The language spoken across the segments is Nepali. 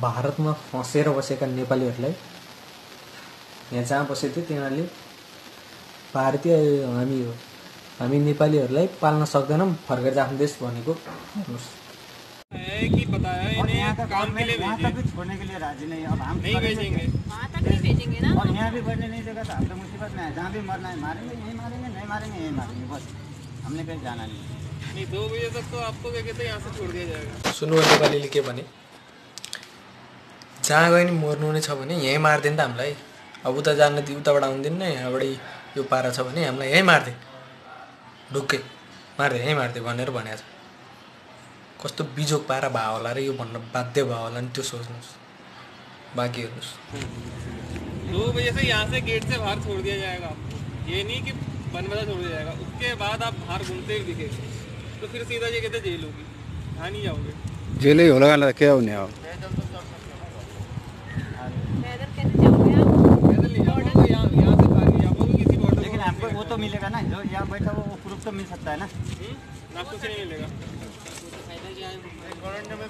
भारतमा फँसेर बसेका नेपालीहरूलाई यहाँ जहाँ बसेको थियो तिनीहरूले भारतीय हामी हो हामी नेपालीहरूलाई पाल्न सक्दैनौँ फर्केर आफ्नो देश भनेको हेर्नुहोस्। है कि पता है और इन्हें यहाँ का काम के लिए यहाँ तक भेजिए भी छोड़ने के लिए राजी नहीं है। अब हम नहीं भेजेंगे वहाँ तक नहीं भेजेंगे ना और यहाँ भी बढ़ने नहीं देगा तो हम तो मुसीबत में है जहाँ भी मरना है मारेंगे यहीं मारेंगे नहीं मारेंगे यहीं मारेंगे बस। हमने कहीं जाना नहीं है। नहीं दो बजे तक तो आपको क्या कहते हैं यहाँ से छोड़ दिया जाएगा? सुन्नु नेपालीले के भने? जहाँ गयो नि मर्नु नै छ भने यहीँ मारिदियो नि त हामीलाई। अब उता जान उताबाट आउँदैन यहाँबाट यो पारा छ भने हामीलाई यहीँ मारिदियो ढुक्कै मारिदियो यहीँ मारिदियो भनेर भनेको छ। कस्तो बिजोग पारा भयो होला र यो भन्न बाध्य भयो होला नि त्यो सोच्नुहोस्। बाँकी हेर्नुहोस्। दो बजे से यहाँ से गेट से बाहर छोड़ दिया जाएगा। आपको ये नहीं कि वन बजा छोड़ दिया जाएगा। उसके बाद आप बाहर घूमते हुए दिखेंगे। तो फिर सीधा ये कहते जेल होगी। यहाँ नहीं जाओगे। जेलै होला के हुने अब पैदल कैसे जाओगे आप पैदल नहीं जाओगे यहाँ यहाँ से बाहर नहीं जाओगे किसी बॉर्डर लेकिन आपको वो तो मिलेगा ना? जो यहाँ बैठा वो वो प्रूफ तो मिल सकता है ना? आपको कुछ नहीं मिलेगा।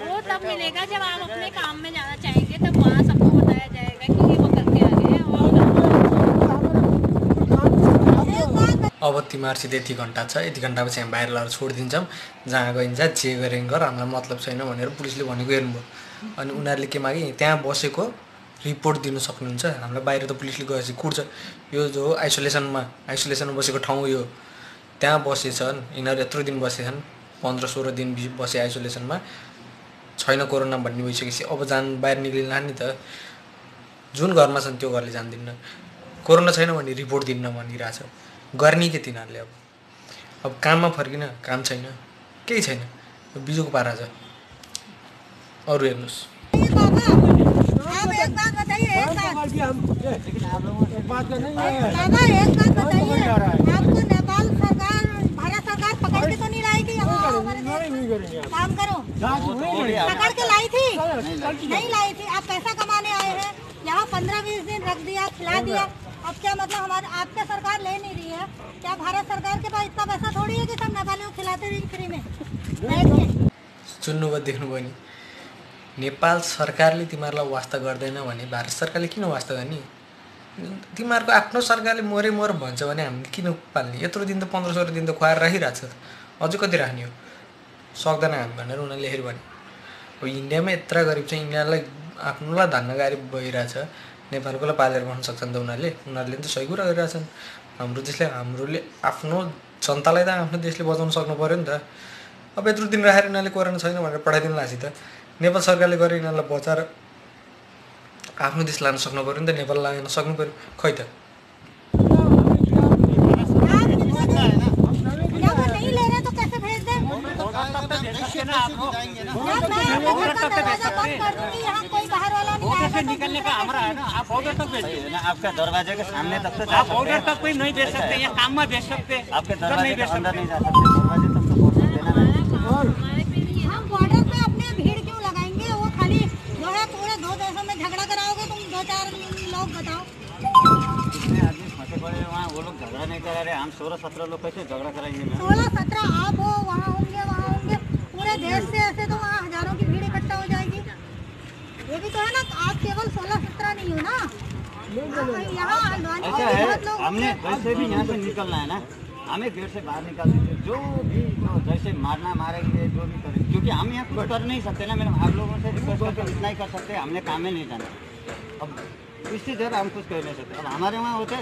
वो तब मिलेगा जब आप अपने काम में जाना चाहेंगे तब वहाँ सबको बताया जाएगा कि ये वो करके आ गए हैं और अब तिमीहरूसित यति घन्टा छ। यति घन्टापछि हामी बाहिर लगाएर छोडिदिन्छौँ जहाँ गइन्छ जे गरेर गर हामीलाई मतलब छैन भनेर पुलिसले भनेको हेर्नुभयो। अनि उनीहरूले के मागे त्यहाँ बसेको रिपोर्ट दिनु सक्नुहुन्छ। हामीलाई बाहिर त पुलिसले गएपछि कुर्छ। यो जो आइसोलेसनमा आइसोलेसनमा बसेको ठाउँ यो। त्यहाँ बसेछन् यिनीहरू यत्रो दिन बसेछन् पन्ध्र सोह्र दिन बसे आइसोलेसनमा। छैन कोरोना भन्ने भइसकेपछि अब जान बाहिर निक्लिला नि त। जुन घरमा छन् त्यो घरले जान्दिन्न कोरोना छैन भने रिपोर्ट दिन्न भनिरहेछ। गर्ने के तिनीहरूले अब? अब काममा फर्किन काम छैन। केही छैन। बिजुको पारा छ। अरू हेर्नुहोस्। आप एक बात बताइए एक बात बाबा एक बताइए आपको नेपाल सरकार भारत सरकार पकड़ के तो नहीं लाएगी यहाँ हमारे देश में? काम करो। तो पकड़ के लाई थी? नहीं लाई थी। आप पैसा कमाने आए हैं। यहाँ पंद्रह बीस दिन रख दिया खिला दिया। अब क्या मतलब हमारे आपका सरकार ले नहीं रही है। क्या भारत सरकार के पास इतना पैसा थोड़ी है कि सब नेपालियों को खिलाते रही फ्री में? सुन्नुभयो देख्नुभयो नि नेपाल सरकारले तिमीहरूलाई वास्ता गर्दैन भने भारत सरकारले किन वास्ता गर्ने? तिमीहरूको आफ्नो सरकारले मरे मर भन्छ भने हामीले किन पाल्ने? यत्रो दिन त पन्ध्र सोह्र दिन त खुवाएर राखिरहेको छ। अझै कति राख्ने हो? सक्दैन हामी भनेर उनीहरूले हेऱ्यो भने। अब इन्डियामा यत्र गरिब छ इन्डियालाई आफ्नोलाई धान्न गाडी भइरहेछ। नेपालकोलाई पालेर बस्न सक्छन् त उनीहरूले। उनीहरूले नि त सही कुरा गरिरहेछन्। हाम्रो देशले हाम्रोले आफ्नो जनतालाई त आफ्नो देशले बचाउन सक्नु पऱ्यो नि त। अब यत्रो दिन राखेर यिनीहरूले कोरोना छैन भनेर पठाइदिनु लासी त। नेपाल सरकारले गरेर यिनीहरूलाई बचाएर आफ्नो देश लान सक्नु पऱ्यो नि त नेपाल लान सक्नु पऱ्यो। खै त? निकलने का हमारा है ना आप ऑर्डर तक भेज सही है ना आपका दरवाजे के सामने तक तो जा आप सकते ऑर्डर हैं तक कोई नहीं भेज सकते। यहाँ काम में भेज सकते आपके उधर नहीं दरवाजे भेज के अंदर सकते। नहीं जा सकते। वो लोग झगड़ा नहीं करा रहे हम सोलह सत्रह लोग कैसे झगड़ा कराएँगे सोलह सत्रह आप हो वहाँ होंगे वहाँ होंगे। पूरे देश से ऐसे तो वहाँ हज़ारों की भीड़ इकट्ठा हो जाएगी। ये भी तो है ना आप केवल सोलह सत्रह नहीं हो ना? यहाँ है हमने वैसे भी यहाँ से निकलना है ना? हमें गेट से बाहर निकाल दीजिए। जो भी जो जैसे मारना मारेंगे जो भी करें क्योंकि हम यहाँ कुछ कर नहीं सकते ना मैडम। आप लोगों से रिक्वेस्ट करके इतना ही कर सकते हमने काम में नहीं जाना। अब इससे ज़्यादा हम कुछ कर नहीं सकते। अब हमारे वहाँ होते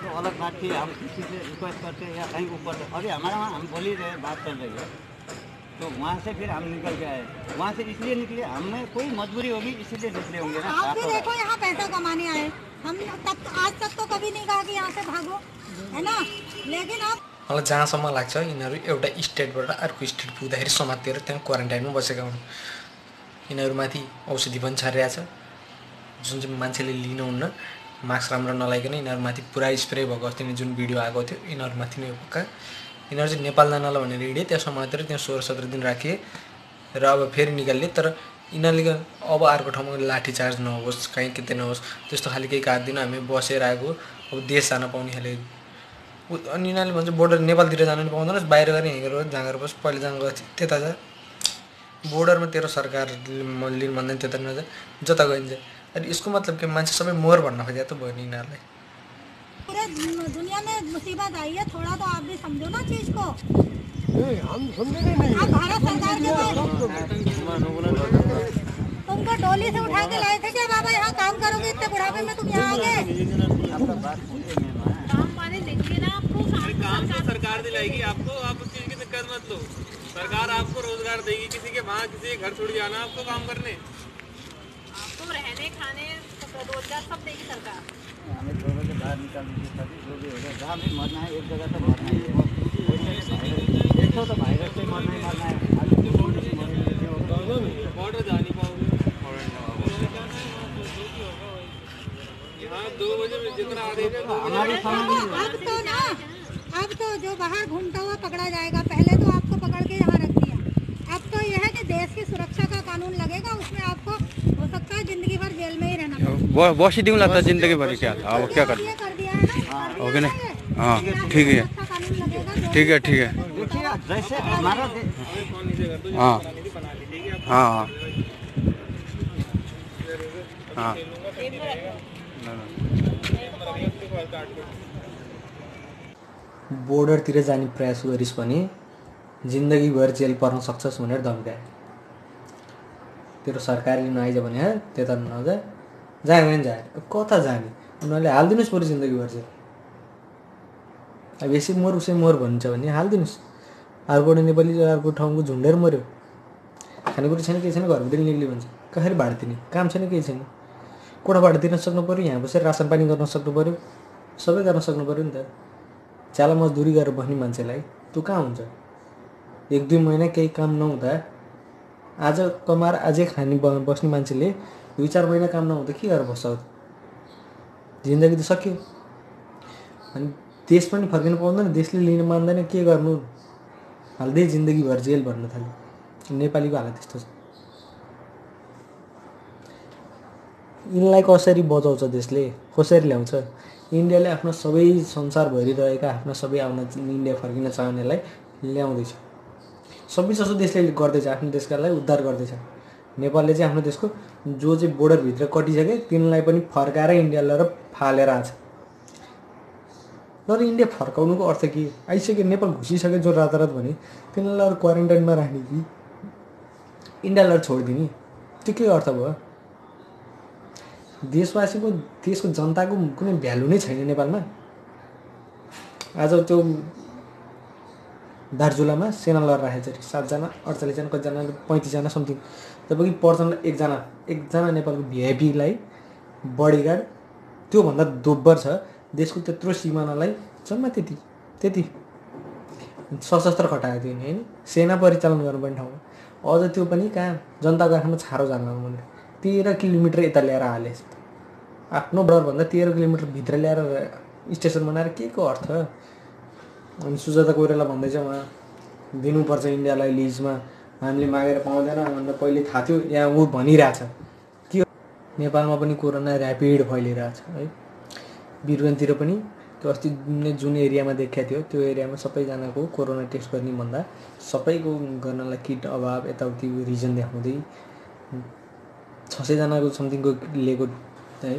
तो अलग बात थी हम किसी से रिक्वेस्ट करते या कहीं ऊपर से अभी हमारे वहाँ हम बोल ही रहे बात चल रही है। तो वहाँ से फिर हम निकल के आए। वहाँ से इसलिए निकले हमें कोई मजबूरी होगी इसीलिए निकले होंगे ना। आप भी देखो यहाँ पैसा कमाने आए। हम तब आज तक तो कभी नहीं कहा कि यहाँ से भागो है ना? लेकिन अब मलाई जहाँसम्म लाग्छ यिनीहरू एउटा स्टेटबाट अर्को स्टेट पुग्दाखेरि समातेर त्यहाँ क्वारेन्टाइनमा बसेका हुन्। यिनीहरूमाथि औषधि पनि छरिरहेछ। जुन चाहिँ मान्छेले लिनुहुन्न मास्क राम्रो नलाइकन यिनीहरूमाथि पुरा स्प्रे भएको अस्ति जुन भिडियो आएको थियो यिनीहरूमाथि नै पक्का। यिनीहरू चाहिँ नेपाल जानलाई भनेर हिँडे त्यहाँ समातेर त्यहाँ सोह्र सत्र दिन राखिए र अब फेरि निकालिए तर यिनीहरूले अब अर्को ठाउँमा लाठी चार्ज नहोस् कहीँ के नहोस् त्यस्तो खाले केही काट्दैन हामी बसेर आएको अब देश जान पाउने खाले। अनि यिनीहरूले भन्छ बोर्डर नेपालतिर जानु नि पाउँदैन बाहिर गएर गरेर जहाँ बस पहिला जहाँ गएको थियो त्यता जा। बोर्डरमा तेरो सरकार लिनु भन्दैन त्यता नजा। जता गइन्छ। अनि यसको मतलब के मान्छे सबै मोर भन्न खोजेको त भयो नि यिनीहरूलाई पूरे दुनिया में मुसीबत आई है थोड़ा तो आप भी समझो ना चीज़ को। हम समझेंगे नहीं। आप भारत सरकार के तुमको डोली से उठा के लाए थे क्या? बाबा यहाँ काम करोगे इतने बुढ़ापे में? तुम यहाँ आ गए। काम वाले देंगे ना आपको काम काम तो सरकार दिलाएगी आपको आप उस चीज़ की दिक्कत मत लो। सरकार आपको रोज़गार देगी किसी के वहाँ किसी के घर छोड़ जाना आपको काम करने। आपको रहने खाने रोज़गार सब देगी सरकार। हमें दो बजे बाहर निकाल दीजिए जो भी होगा जहाँ भी मरना है एक जगह तो मरना ही। है। तो वायरस से मरना ही मरना है। जो भी मरेंगे, जो। बॉर्डर नहीं पाओगे अब तो ना अब तो जो बाहर घूमता हुआ पकड़ा जाएगा पहले तो आपको पकड़ के रहना पड़े ब- बसिदिउँला त जिन्दगीभरि क्या अब क्या कर ये कर दिया है ना कर हो कि दिया नहीं? ना हाँ ये। ठीक है सुरक्षा कानून लगेगा जो ठीक है ठीक है देखिए जैसे हमारा दे- फोन नीचे कर दो हाँ नीति बना ली ठीक है हाँ. हाँ. हाँ बोर्डरतिर जाने प्रयास गरिस् भने जिन्दगीभर जेल पर्न सक्छस् भनेर धम्काए तेरो सरकारले नआइज भने "हे, त्यता नजा जायो भने जायो कता जाने? उनीहरूले हालिदिनुहोस् पऱ्यो जिन्दगीभर जेल अब यसै मोर उसै मोर भन्छ भने हालिदिनुहोस्। अर्कोबाट नेपाली अर्को ठाउँको झुन्डेर मऱ्यो खानेकुरा छैन केही छैन घरभित्र निक्ली भन्छ। कसरी भाडा तिर्ने? काम छैन केही छैन। कोठा भाडा तिर्न सक्नु पऱ्यो यहाँ बसेर रासन पानी गर्न सक्नु पऱ्यो सबै गर्न सक्नु पऱ्यो नि त। च्याला मजदुरी गरेर बस्ने मान्छेलाई त्यो कहाँ हुन्छ? एक दुई महिना केही काम नहुँदा आज कमाएर आजै खाने बस्ने मान्छेले दुई चार महिना काम नहुँदा के गरेर बस्छ? जिन्दगी त सक्यो। अनि देश पनि फर्किनु पाउँदैन देशले लिन मान्दैन के गर्नु? हाल्दै जिन्दगीभर जेल भन्न थाल्यो। नेपालीको हालत त्यस्तो छ। यिनलाई कसरी बचाउँछ देशले? कसरी ल्याउँछ? इन्डियाले आफ्नो सबै संसारभरि रहेका आफ्ना सबै आउन इन्डिया फर्किन चाहनेलाई ल्याउँदैछ। सबै जसो देशले गर्दैछ आफ्नो देशकालाई उद्धार गर्दैछ। नेपालले चाहिँ आफ्नो देशको जो चाहिँ बोर्डरभित्र कटिसके तिनलाई पनि फर्काएर इन्डिया लगेर फालेर आछ तर इन्डिया फर्काउनुको अर्थ के? आइसक्यो नेपाल घुसिसक्यो जो रातारात भने तिनीहरूलाई अरू क्वारेन्टाइनमा राख्ने कि? इन्डियालाई छोडिदिने? त्यो के अर्थ भयो देशवासीको देशको जनताको कुनै भ्यालु नै छैन नेपालमा। आज त्यो दार्जुलामा सेना लडेर राखेको छ सातजना अडचालिसजना कतिजना पैँतिसजना समथिङ। तपाईँको पर्सनल एकजना एकजना नेपालको भिआइपीलाई बडीगार्ड त्योभन्दा दोब्बर छ। देशको त्यत्रो सिमानालाई जम्मा त्यति त्यति सशस्त्र खटाएको थियो नि होइन? सेना परिचालन गर्नुपर्ने ठाउँमा। अझ त्यो पनि कहाँ? जनताको आँखामा छारो जान भनेर तेह्र किलोमिटर यता ल्याएर हाले। आफ्नो बर्डरभन्दा तेह्र किलोमिटर भित्र ल्याएर स्टेसन बनाएर के को अर्थ? अनि सुजाता कोइराला भन्दैछ उहाँ दिनुपर्छ इन्डियालाई लिजमा। हामीले मागेर पाउँदैन भनेर पहिले थाहा थियो यहाँ ऊ भनिरहेछ। के? नेपालमा पनि कोरोना ऱ्यापिड फैलिरहेछ है। बिरुवानतिर पनि त्यो अस्ति जुन एरियामा देखाएको थियो त्यो एरियामा सबैजनाको कोरोना टेस्ट गर्ने भन्दा सबैको गर्नलाई किट अभाव यताउति रिजन देखाउँदै छ सयजनाको समथिङको लिएको है।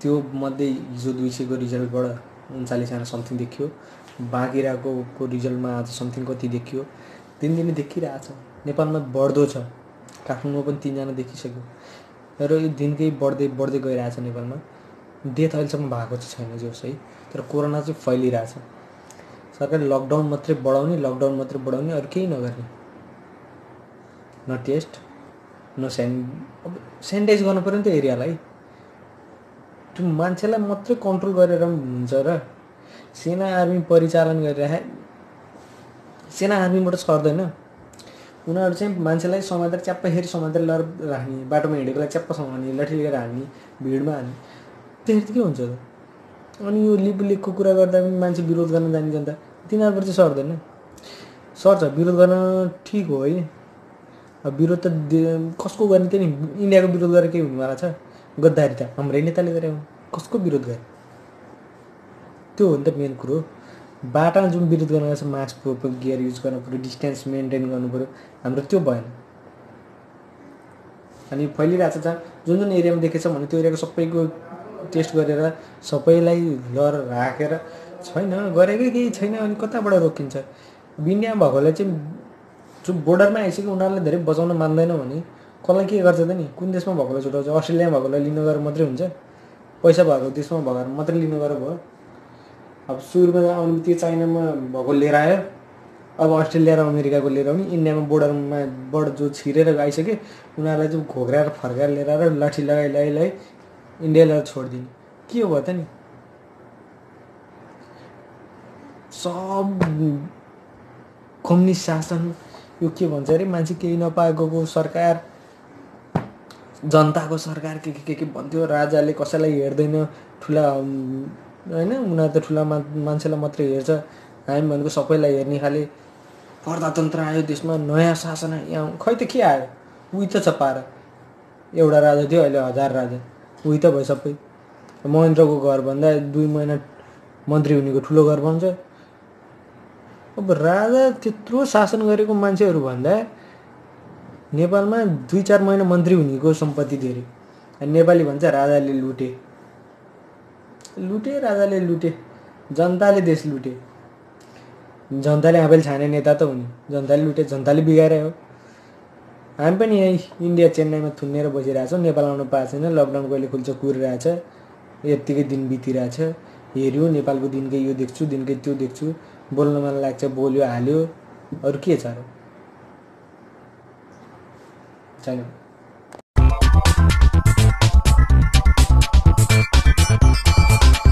त्यो मध्ये हिजो दुई सयको रिजल्टबाट उन्चालिसजना समथिङ देखियो। बाँकी रहेको रिजल्टमा आज समथिङ कति देखियो। दिनदिनै देखिरहेछ नेपालमा बढ्दो छ। काठमाडौँमा पनि तिनजना देखिसक्यो। र यो दिनकै बढ्दै बढ्दै गइरहेछ नेपालमा। डेथ अहिलेसम्म भएको चाहिँ छैन जोस् है। तर कोरोना चाहिँ फैलिरहेछ। सरकारले लकडाउन मात्रै बढाउने लकडाउन मात्रै बढाउने अरू केही नगर्ने। न टेस्ट न सेनि अब सेनिटाइज गर्नु पऱ्यो नि त एरियालाई। त्यो मान्छेलाई मात्रै कन्ट्रोल गरेर पनि हुन्छ र। सेना आर्मी परिचालन गरिरहे सेना आर्मीबाट सर्दैन उनीहरू चाहिँ मान्छेलाई समातेर च्याप्प फेरि समातेर लर राख्ने बाटोमा हिँडेकोलाई च्याप्प समाउने लठी लिएर हान्ने भिडमा हान्ने। त्यसरी त के हुन्छ त? अनि यो लिप कुरा गर्दा पनि मान्छे विरोध गर्न जाने जनता तिनीहरूबाट चाहिँ सर्दैन। सर्छ विरोध गर्न ठिक हो है। अब विरोध त कसको गर्ने त्यो नि इन्डियाको विरोध गरेर केही हुनेवाला छ? गद्दारी त हाम्रै नेताले गरे हुन् कसको विरोध गरे? त्यो हो नि त मेन कुरो बाटामा जुन विरोध गर्न छ मास्क गियर युज गर्नु पऱ्यो डिस्टेन्स मेन्टेन गर्नु पऱ्यो हाम्रो त्यो भएन। अनि फैलिरहेको छ जुन जुन एरियामा देखेछ भने त्यो एरियाको सबैको टेस्ट गरेर सबैलाई लर राखेर छैन गरेकै केही छैन अनि कताबाट रोकिन्छ? इन्डियामा भएकोलाई चाहिँ जो बोर्डरमा आइसक्यो उनीहरूलाई धेरै बचाउन मान्दैन भने कसलाई के गर्छ त नि? कुन देशमा भएकोलाई छुट्याउँछ अस्ट्रेलियामा भएकोलाई लिनु गएर मात्रै हुन्छ? पैसा भएको देशमा भएर मात्रै लिनु गएर भयो? अब सुरुमा आउने बित्तिकै चाइनामा भएको लिएर आयो। अब अस्ट्रेलिया र अमेरिकाको लिएर आउने। इन्डियामा बोर्डरमा बाट जो छिरेर आइसक्यो उनीहरूलाई चाहिँ घोक्राएर फर्काएर लिएर आएर लाठी लगाइ लगाइ लगाइ इन्डिया ल्याएर छोडिदिने। के हो भयो त नि? सब कम्युनिस्ट शासन। यो के भन्छ अरे? मान्छे केही नपाएकोको सरकार जनताको सरकार के के के के भन्थ्यो? राजाले कसैलाई हेर्दैन ठुला होइन उनीहरू त ठुला मा मान्छेलाई मात्रै हेर्छ। हामी भनेको सबैलाई हेर्ने खाले प्रजातन्त्र आयो देशमा नयाँ शासन यहाँ खै त के आयो? उही त छ पारा एउटा राजा थियो अहिले हजार राजा। उही त भयो सबै। महेन्द्रको घरभन्दा दुई महिना मन्त्री हुनेको ठुलो घर भन्छ अब राजा त्यत्रो शासन गरेको मान्छेहरू भन्दा नेपालमा दुई चार महिना मन्त्री हुनेको सम्पत्ति धेरै। नेपाली भन्छ राजाले लुटे। लुटे राजाले लुटे जनताले देश लुटे। जनताले आफैले छाने नेता त हुने। जनताले लुटे जनताले बिगारे हो हामी पनि यहीँ इन्डिया चेन्नईमा थुन्नेर बसिरहेछौँ नेपाल आउनु पाएको छैन। लकडाउन कहिले खुल्छ कुरिरहेछ। यत्तिकै दिन बितिरहेछ। हेऱ्यो नेपालको दिनकै यो देख्छु दिनकै त्यो देख्छु। बोल्न मन लाग्छ बोल्यो हाल्यो। अरू के छ? र छैन Thank you.